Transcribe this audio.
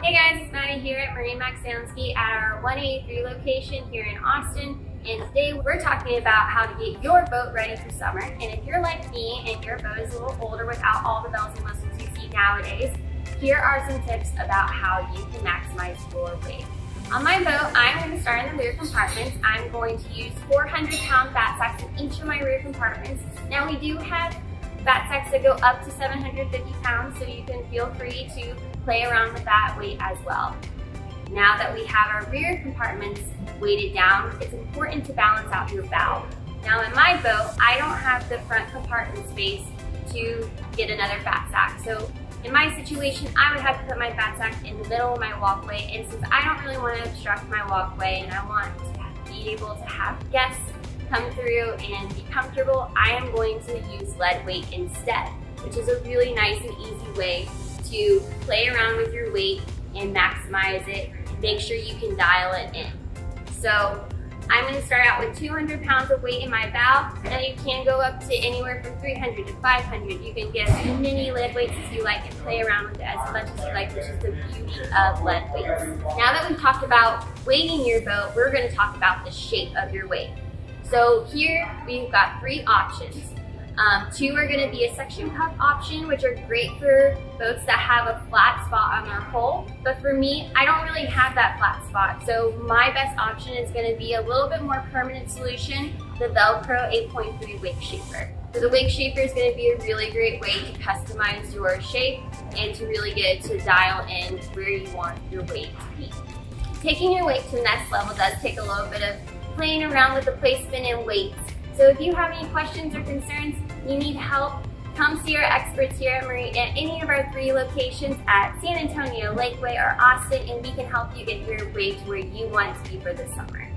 Hey guys, it's Maddie here at MarineMax Sail&Ski at our 183 location here in Austin. And today we're talking about how to get your boat ready for summer. And if you're like me and your boat is a little older without all the bells and whistles you see nowadays, here are some tips about how you can maximize your weight. On my boat, I'm going to start in the rear compartments. I'm going to use 400 pound fat sacs in each of my rear compartments. Now we do have fat sacs that go up to 750 pounds, so you can feel free to play around with that weight as well. Now that we have our rear compartments weighted down, it's important to balance out your bow. Now in my boat, I don't have the front compartment space to get another fat sac. So in my situation, I would have to put my fat sac in the middle of my walkway. And since I don't really want to obstruct my walkway and I want to be able to have guests come through and be comfortable, I am going to use lead weight instead, which is a really nice and easy way to play around with your weight and maximize it. Make sure you can dial it in. So I'm gonna start out with 200 pounds of weight in my bow. Now you can go up to anywhere from 300 to 500. You can get as many lead weights as you like and play around with it as much as you like, which is the beauty of lead weights. Now that we've talked about weighting your boat, we're gonna talk about the shape of your weight. So here we've got three options. Um, two are going to be a suction cup option, which are great for boats that have a flat spot on their hull. But for me, I don't really have that flat spot. So my best option is going to be a little bit more permanent solution, the Velcro 8.3 Wake Shaper. So the Wake Shaper is going to be a really great way to customize your shape and to really get it to dial in where you want your weight to be. Taking your weight to the next level does take a little bit of playing around with the placement and weights. So if you have any questions or concerns, you need help, come see our experts here at Marine at any of our three locations at San Antonio, Lakeway, or Austin, and we can help you get your way to where you want to be for the summer.